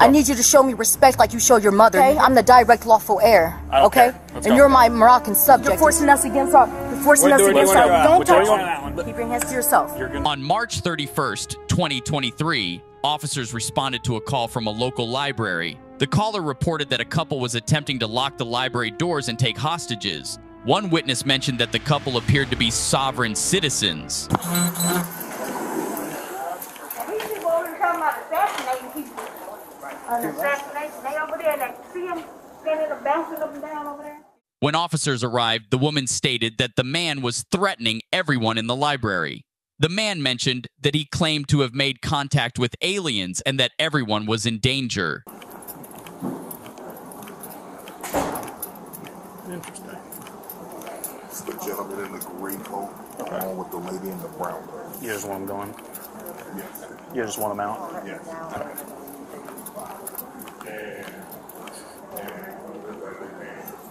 I need you to show me respect like you show your mother. Okay? I'm the direct lawful heir. I Okay? And go. you're my Moroccan subject. You're forcing us against our. You're forcing What us do- what do you against wanna our. do? Don't What do you touch wanna- that. Keep your hands to yourself. You're gonna. On March 31st, 2023, officers responded to a call from a local library. The caller reported that a couple was attempting to lock the library doors and take hostages. One witness mentioned that the couple appeared to be sovereign citizens. These people over there talking about assassinating people. An they over there and they see them standing up, bouncing up and down over there. When officers arrived, the woman stated that the man was threatening everyone in the library. The man mentioned that he claimed to have made contact with aliens and that everyone was in danger. Interesting. It's the gentleman in the green coat, along with the lady in the brown coat. You just want them going. Yes. You just want them out. Yes. And, and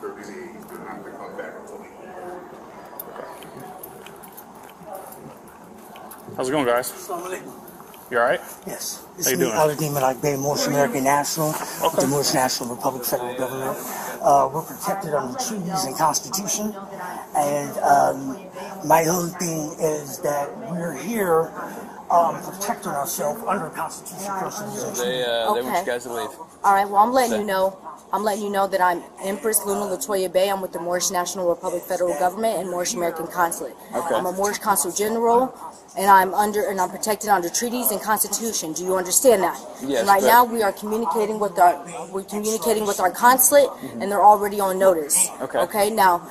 thirty days, they have to come back until they How's it going, guys? You all right? Yes. How This you is me, doing? Aladdin like Bey, Moorish American National, with the Moorish National Republic Federal Government. Uh, we're protected under treaties and Constitution. And um, my whole thing is that we're here um, protecting ourselves under Constitution, principles, and They, treaties. uh, they want Okay. you guys to leave. All right. Well, I'm letting you know. I'm letting you know that I'm Empress Luna Latoya Bey. I'm with the Moorish National Republic Federal Government and Moorish American Consulate. Okay. I'm a Moorish Consul General, and I'm under and I'm protected under treaties and Constitution. Do you understand that? Yes, And right but- now, we are communicating with our we're communicating with our consulate, and they're already on notice. Okay. Okay. Now.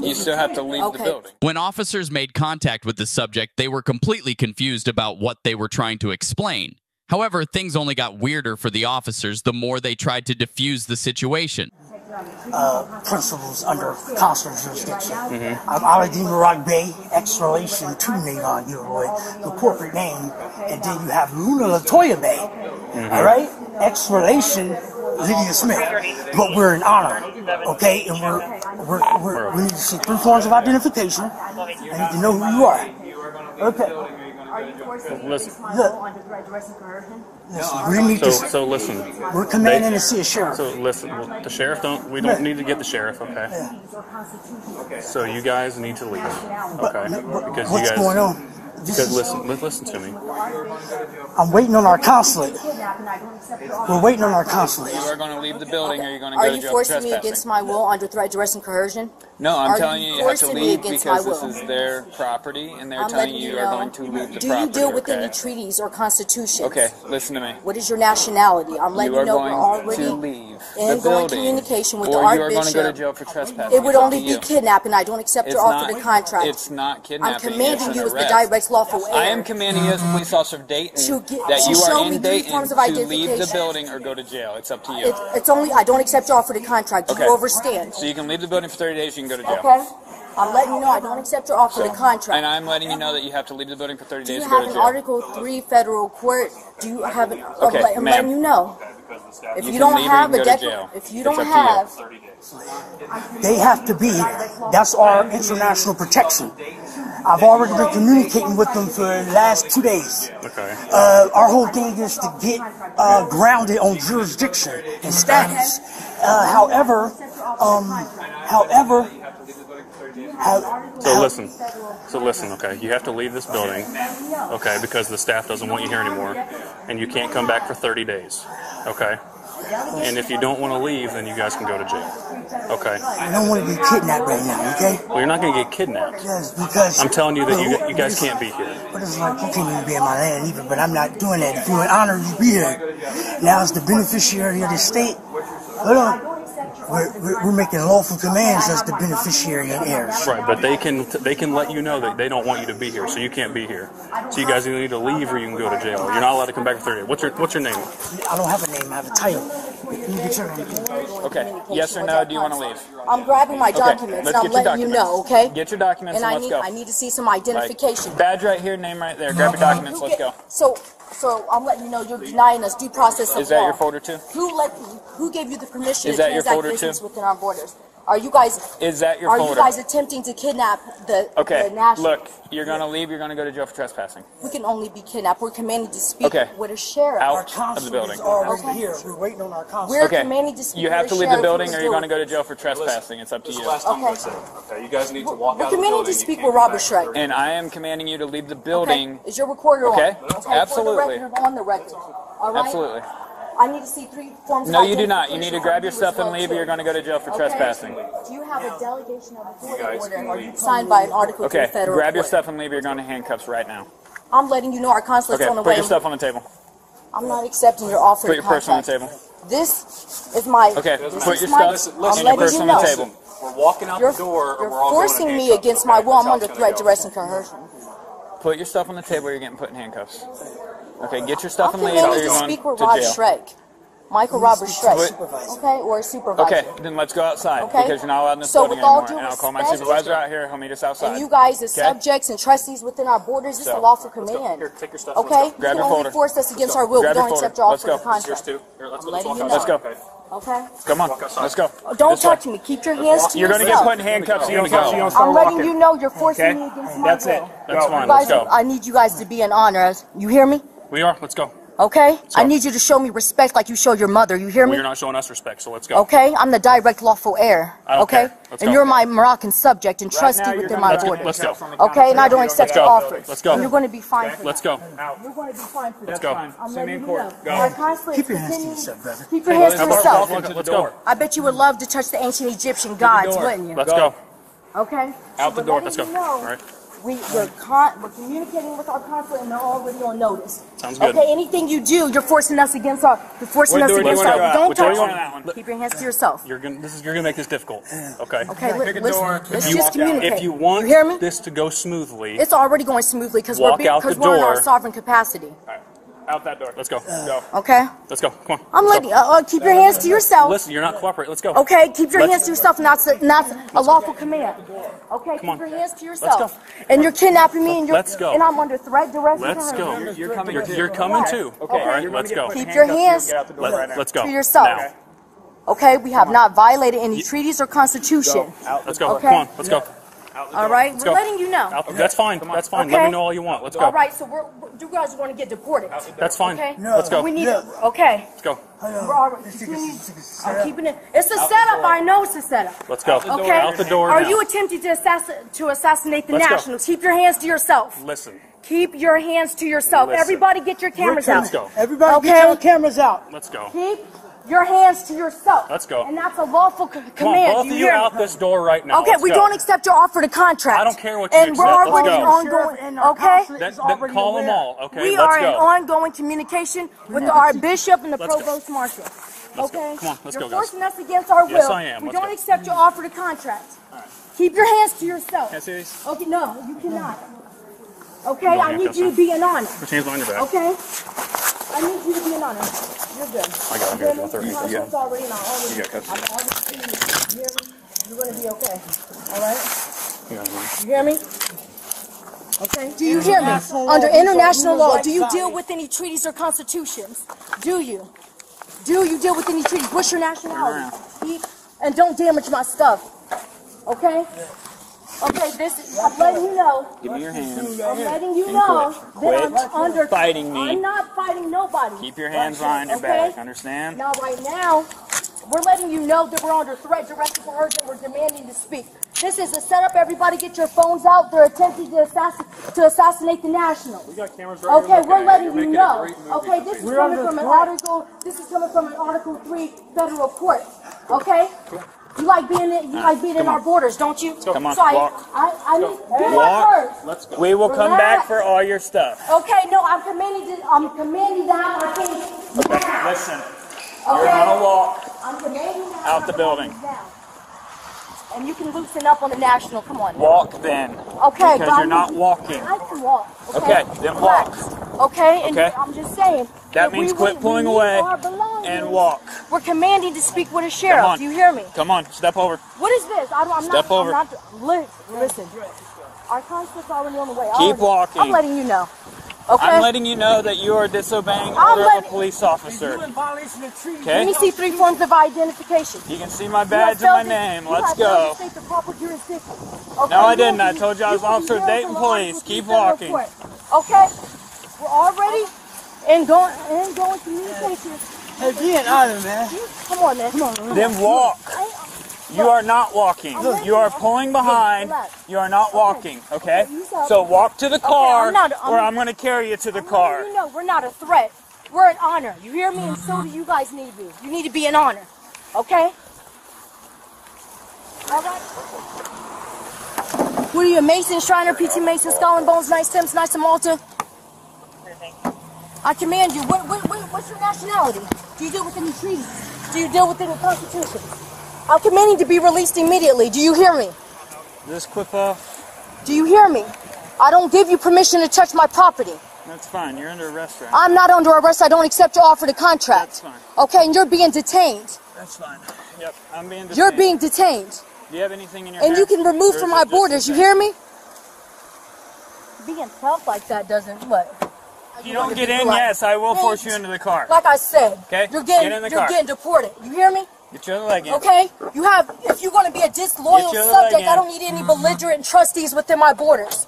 You still have to leave Okay. the building. When officers made contact with the subject, they were completely confused about what they were trying to explain. However, things only got weirder for the officers the more they tried to diffuse the situation. uh, principles under consular jurisdiction. Mm-hmm. Um, I'm Aladdin Marak Bey, ex-relation to Navon Gilroy, the corporate name, and then you have Luna Latoya Bey, mm-hmm. all right? Ex-relation Lydia Smith, but we're in honor, okay? And we're, we're, we're, we need to see three forms of identification. I need to know who you are. Okay, Are you forcing me Listen. my Look. will under threat, duress, and coercion? listen, we need So, to, so listen. we're commanding to see a sheriff. So listen. well, The sheriff don't. We don't need to get the sheriff. Okay. So you guys need to leave. Okay. Because you What's guys. going on? This Because is, listen, listen to me. I'm waiting on our consulate. Kidnapping, I don't accept your We're waiting on our consulate. You are going to leave the building or you're going to go to you jail for forcing me against my will under threat, duress, and coercion? no, I'm Are telling you you you have to leave because this is their property and they're I'm telling you you you are know. going to leave the Do property. you deal with okay? any treaties or constitutions? Okay, listen to me. What is your nationality? I'm letting You you, know we're already to leave in the going building, communication with or the you are going to Archbishop. go to jail for trespassing. It would only be you. kidnapping. I don't accept It's your offer to contract. It's not kidnapping. I'm kidnapping. commanding you an as the arrest. direct lawful heir. I am commanding you as a police officer of Dayton To get- that to you show are me in three Dayton of to leave the building or go to jail. It's up to you. It, it's only I don't accept your offer to contract. Do Okay. you overstand? So you can leave the building for 30 days. You can go to jail. Okay. I'm letting you know I don't accept your offer to contract. And I'm letting you know that you have to leave the building for 30 Do you days to have go to an. Article Three federal court? Do you have an? Okay, I'm, I'm ma'am. letting you know. If You you, don't leave or you have a go declaration, if you don't up to you. have, They have to be. That's our international protection. I've already been communicating with them for the last two days. Okay. Uh, our whole thing is to get uh, grounded on jurisdiction and status. Uh, however, um, however, how, So listen. So listen. Okay. You have to leave this building. Okay. Because the staff doesn't want you here anymore, and you can't come back for 30 days. Okay. And if you don't want to leave, then you guys can go to jail. Okay. I don't want to be kidnapped right now, okay? Well, you're not going to get kidnapped. Yes, because I'm telling you that you, you guys can't be here. But it's like you can't even be in my land either. But I'm not doing that. If you're in honor, you be here. Now as the beneficiary of the state, hold on. We're, we're, we're making lawful commands as the beneficiary and heirs. Right, but they can they can let you know that they don't want you to be here, so you can't be here. So you guys either need to leave or you can go to jail. You're not allowed to come back for 30 days. What's your What's your name? I don't have a name. I have a title. Let me get. Okay. Yes or no? Do you want to leave? I'm grabbing my Okay, documents let's and I'm get your letting you documents. know, okay? Get your documents and and I let's need go. I need to see some identification. Badge right here, name right there. Grab your documents. Let's go. So, so I'm letting you know you're denying us due process of Is that law. your folder too? Who let? Who gave you the permission Is to that your transact folder business too? within our borders? Are you guys? Is that your Are folder? you guys attempting to kidnap the Okay, the national? look, you're gonna leave. You're gonna go to jail for trespassing. We can only be kidnapped. We're commanded to speak Okay. with a sheriff. Out. Our of the consulate building. is already Okay. here. We're waiting on our consulate. We're Okay, commanded to speak you with have a to leave the sheriff building, who's or you're doing- gonna go to jail for trespassing. It's up to This you. last time Okay. I say, okay? You guys need to walk We're out the commanded building. to You speak can't with come Robert back Streck. for And I am commanding you to leave the Okay. building. Is your recorder Okay. on? Okay. Absolutely. For the record, on the record. All right. Absolutely. I need to see three forms. No, of you do not. You need to grab your stuff and well, leave, or you're gonna go to jail for Okay. trespassing. Do you have a delegation of authority guys order can or leave. signed by an article Okay, to federal grab your stuff and leave. You're going to handcuffs right now. I'm letting you know our consulate's Okay, on the put way. Put your stuff on the table. I'm not accepting your offer. Put your purse on the table. This is my. Okay, put your my, stuff- Listen, I'm your letting purse you on the table. We're walking out You're, the door, you're we're all going forcing me against okay? my will. I'm under threat, gonna go. duress, and coercion. Put your stuff on the table. Or you're getting put in handcuffs. Okay, get your stuff I'm and leave, or commanded you're to speak with to Rod jail. Streck. Michael Robert Streck. supervisor. Okay, or a supervisor. Okay, then let's go outside Okay. because you're not allowed in this So building with all anymore. due And I'll call my respect- supervisor out here. He'll meet us outside. And you guys, as Okay? subjects and trustees within our borders, this is So, a lawful command. Here, take your stuff, Okay? You Grab can your only folder. force us against our will. Grab we your don't folder. accept your Let's offer to go. Yours contract. too. Here, let's, I'm let's walk letting you outside. know. Okay. Okay? Come on, let's go. Oh, don't Let's go. touch me. Keep your hands to You're going to get put in handcuffs. You don't Go. go. I'm letting you know you're forcing me against my will. That's will. it. That's fine. Let's go. I need you guys to be in honor. You hear me? We are. Let's go. Okay? I go. need you to show me respect like you show your mother. You hear Well, me? you're not showing us respect, so let's go. Okay? I'm the direct lawful heir. I don't okay? care. Let's and go. you're my Moroccan subject and Right trustee now, within my borders. Let's go. Okay? And I don't accept Let's your go. offers. Let's go. And you're going to be fine for Let's that. go. You're going to be fine for Let's that. go. Fine. I'm See letting you court. know. Go. Keep your hands to yourself, brother. Keep your hands to yourself. Let's to Let's the go. I bet you would love to touch the ancient Egyptian gods, wouldn't you? Let's Go. go. Okay? Out the door. Let's go. All right. We, we're, con- we're communicating with our consulate and they're already on notice. Sounds good. Okay, anything you do, you're forcing us against our, you're forcing What us door do you against wanna our, go out? don't Which door touch you want me. that? Keep your hands to yourself. You're gonna. This is. You're gonna make this difficult. Okay. Okay, li- Pick a listen, door. let's You just communicate. If you want you hear me? this to go smoothly, It's already going smoothly because we're, Walk be- out 'cause the we're in our door. sovereign capacity. All right. Out that door. let's go. Go. Okay? Let's go. Come on. I'm Let's letting, uh, uh, keep your hands to yourself. Listen, you're not cooperating. Let's go. Okay, keep your Let's- hands to yourself, not not a lawful command. Okay, keep on. your hands to yourself. go. And you're kidnapping me, and you're Let's go. and I'm under threat, duress, and Let's go. coercion. You're coming You're, you're coming too. Okay. All right. Let's go. get put in Keep your handcuffs. hands You Get out the door right now. let's go. to yourself. Now. Okay, we have not violated any treaties or constitution. Out Let's go. Okay. Come on. Let's go. Out the All we're go. letting you know. Out- That's fine. That's fine. Let Okay. me know all you want. Let's go. All right, so we're, we're you guys are going to get deported. That's fine. Okay, No. Let's go. We need No. okay. Let's go. We're already continue- I'm keeping it. It's a setup. I know it's a setup. Let's go. Okay. Out the door Are now. you attempting to assassinate to assassinate the Let's go. nationals? Keep your hands to yourself. Listen. Keep your hands to yourself. Listen. Everybody, get your cameras out. Let's go. Everybody Okay. get your cameras out. Let's go. Keep your hands to yourself. Let's go. And that's a lawful c- Come command. on, both Do of you hear out this door right now. Okay, Let's we go. don't accept your offer to contract. I don't care what you and we're accept. Let's already go. ongoing. And our Okay, consulate Then, is then already call them all. Okay, we let's are go. in ongoing communication with our bishop and the Let's go. provost marshal. Let's go. okay, Come on, let's You're go, guys. forcing us against our will. Yes, I am. We Let's don't go. accept your offer to contract. All right. Keep your hands to yourself. Can I see these? Okay, no, you cannot. Okay, I need you to fine. be in honor. Put your hands behind your back. Okay, I need you to be in honor. You're good. I got it. You're I got it. good. Yeah. Concept's already in. I already, You got cups. I'm already seeing you. You hear me? You're gonna be okay. All right. You got it, man. You hear me? Okay. Do you hear me? Under international law, do you deal with any treaties or constitutions? Do you? Do you deal with any treaties? What's your nationality? Keep- And don't damage my stuff. Okay? Okay, this is, I'm letting you know. Give me your hands. I'm letting you And know quit. that I'm under fighting me. I'm not fighting nobody. Keep your hands behind your Okay. back. Understand? Now, right now, we're letting you know that we're under threat, direct coercion. We're demanding to speak. This is a setup. Everybody, get your phones out. They're attempting to, assassin- to assassinate the national. We got cameras right Okay, here. we're letting You're you making a know. Okay, this is We're coming from an article. This is coming from an Article Three federal court. Okay. You like being in, you like being in our borders, don't you? Come on, So I, walk. I, I need do my Walk. first. Let's go. We will come back for all your stuff. Okay, no, I'm commanding to, I'm commanding have our things Okay, now. listen. Okay? You're gonna walk. I'm commanding to have Out the building. now. And you can loosen up on the national. Come on. Walk then. Okay, Because you're not walking. I can walk. Okay, then walk. Relax. Okay, and Okay. I'm just saying. That we means would- quit we pulling need away and walk. We're commanding to speak with a Come sheriff. on. Do you hear me? Come on, step over. What is this? I don't, I'm Step not, over. I'm not, li- listen, our consulate's already on the way. Keep already- walking. I'm letting you know. Okay. I'm letting you know that you are disobeying I'm order of a police officer. You in violation of treaty. Okay. Let me see three forms of identification. You can see my badge have and my name. you Let's go. the proper jurisdiction. Okay, No, I didn't. I told you I was will be Officer held Dayton in the Police. Keep walking. Okay, we're already in going in going communication. Hey, be an honor, man. Come on, man. Come on. Then walk. You are not walking. You are pulling behind. You are not walking. Okay. So walk to the car, I'm not- I'm- or I'm going to carry you to the car. You know, we're not a threat. We're an honor. You hear me? And so do you guys need me. You need to be an honor. Okay? All right. What are you, a Mason, Shriner, PT Mason, Skull and Bones, Knights Templar, Nice and Malta? I command you. What, what, what, what's your nationality? Do you deal with any treaties? Do you deal with any constitutions? I'm commanding to be released immediately. Do you hear me? This clip off. Do you hear me? I don't give you permission to touch my property. That's fine. You're under arrest right I'm not under arrest. I don't accept your offer to contract. That's fine. Okay, and you're being detained. That's fine. Yep. I'm being. detained. You're being detained. Do you have anything in your And you can remove from my borders. You hear me? Being tough like that doesn't what? If you don't get in, yes, I will force you into the car. Like I said, Okay, you're getting get in the you're car. getting deported. You hear me? Get your other leg in. Okay? You have if you're going to be a disloyal Get your other subject. I don't need any belligerent trustees within my borders.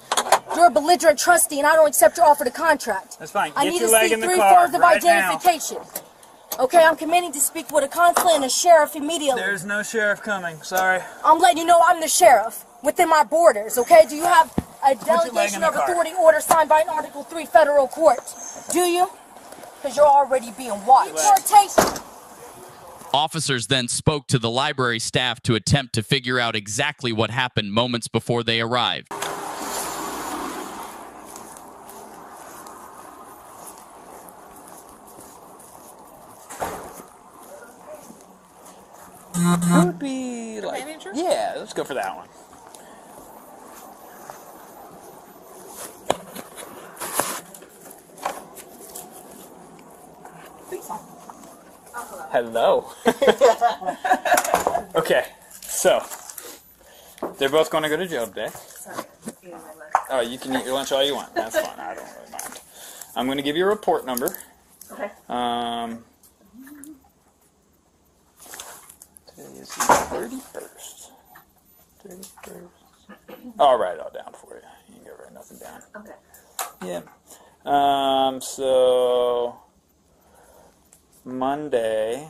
You're a belligerent trustee, and I don't accept your offer to contract. That's fine. I Get need your to leg see in the three forms of right now. identification. Okay, I'm committing to speak with a consulate and a sheriff immediately. There's no sheriff coming. Sorry. I'm letting you know I'm the sheriff within my borders, okay? Do you have a leg delegation in the of car. authority order signed by an Article 3 federal court? Do you? Because you're already being watched. Officers then spoke to the library staff to attempt to figure out exactly what happened moments before they arrived. Who would be like? Yeah, let's go for that one. Hello. okay, so they're both going to go to jail today. Oh, you can eat your lunch all you want. That's fine. I don't really mind. I'm going to give you a report number. Okay. Um, today is the thirty-first. Thirty-first. I'll write it all down for you. You can go write nothing down. Okay. Yeah. Um. So Monday.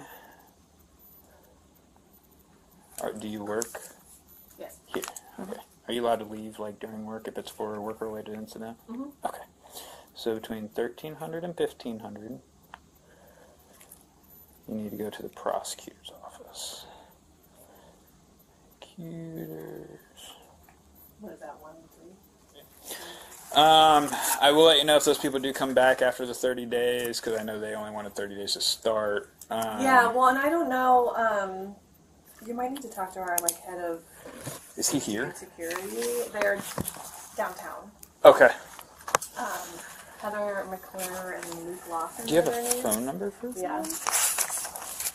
Or do you work Yes. here? Okay. Are you allowed to leave like during work if it's for a work-related incident? Mhm. Okay. So between thirteen hundred and fifteen hundred, you need to go to the prosecutor's office. Prosecutors. What is that, one? Um, I will let you know if those people do come back after the 30 days, because I know they only wanted 30 days to start. Um, Yeah, well, and I don't know, um, you might need to talk to our, like, head of Is he here? security. They're downtown. Okay. Um, Heather McClure and Luke Lawson. Do you have a phone number for Yeah.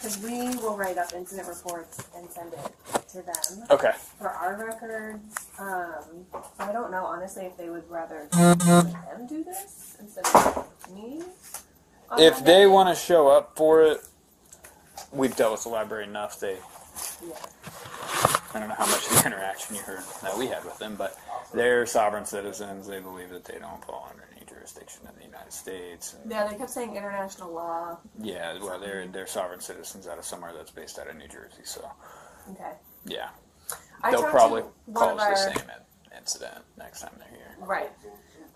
Because we will write up incident reports and send it to them Okay. for our records. Um, I don't know, honestly, if they would rather them do this instead of me. on If that they want to show up for it, we've dealt with the library enough. They, Yeah. I don't know how much of the interaction you heard that we had with them, but they're sovereign citizens. They believe that they don't fall under any jurisdiction in the United States. And Yeah, they kept saying international law. yeah, well, they're they're sovereign citizens out of somewhere that's based out of New Jersey. So Okay. yeah, I they'll probably call us our the same incident next time they're here. right,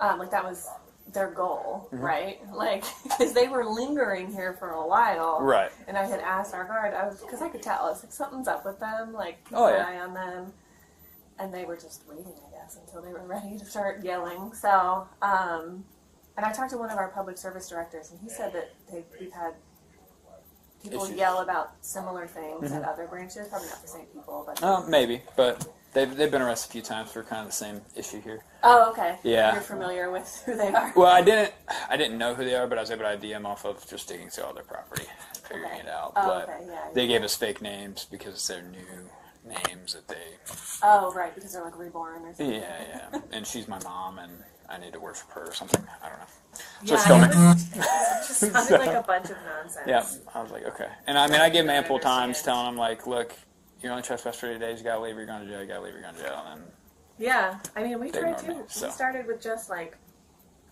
um, like that was their goal, Mhm. right? Like because they were lingering here for a while, Right. And I had asked our guard, I was because I could tell, I was like something's up with them, like keep Oh, an yeah. eye on them, and they were just waiting, I guess, until they were ready to start yelling. So, um, and I talked to one of our public service directors, and he said that they, we've had people Issues. yell about similar things at Mhm. other branches, probably not the same people, but Oh, maybe, but they've they've been arrested a few times for kind of the same issue here. Oh, okay. Yeah. You're familiar with who they are. Well, I didn't I didn't know who they are, but I was able to ID them off of just digging through all their property and figuring it out. Oh, but okay, yeah, they gave us fake names because it's their new names that they. Oh, right, because they're like reborn or something. Yeah, yeah. And she's my mom, and I need to worship her or something. I don't know. Yeah, Just filming. it just sounded like a bunch of nonsense. Yeah, I was like, okay. And I mean, I gave him ample times telling him, like, look, you're only trespassed for 30 days, you gotta leave, you're going to jail, you gotta leave, you're going to jail. And Yeah, I mean, we tried to. so. We started with just like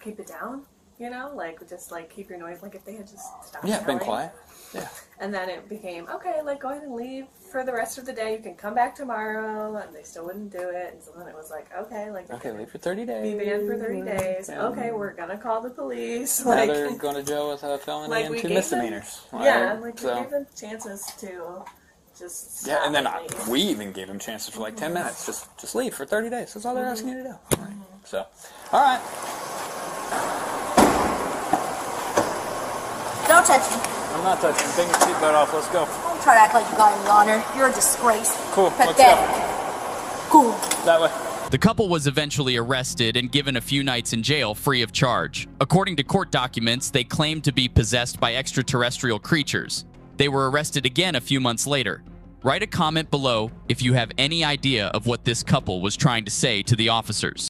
keep it down, you know, like just like keep your noise. Like if they had just stopped. yeah, been quiet. Yeah. And then it became okay. Like go ahead and leave for the rest of the day. You can come back tomorrow, and they still wouldn't do it. And so then it was like okay, like Okay, leave for 30 days. be banned for thirty days. Yeah. Okay, we're gonna call the police. Now Like they're going to jail with a felony Like, and two gave them- misdemeanors. yeah, like so, we gave them chances to just yeah, and then I, we even gave them chances for like 10 mhm. minutes. Just just leave for 30 days. That's all they're asking you to do. Mm-hmm. Right. So, all right. Don't touch me. I'm not touching. Take your seatbelt off. Let's go. Don't try to act like you got any honor. You're a disgrace. Cool. Let's go. Cool. That way. The couple was eventually arrested and given a few nights in jail free of charge. According to court documents, they claimed to be possessed by extraterrestrial creatures. They were arrested again a few months later. Write a comment below if you have any idea of what this couple was trying to say to the officers.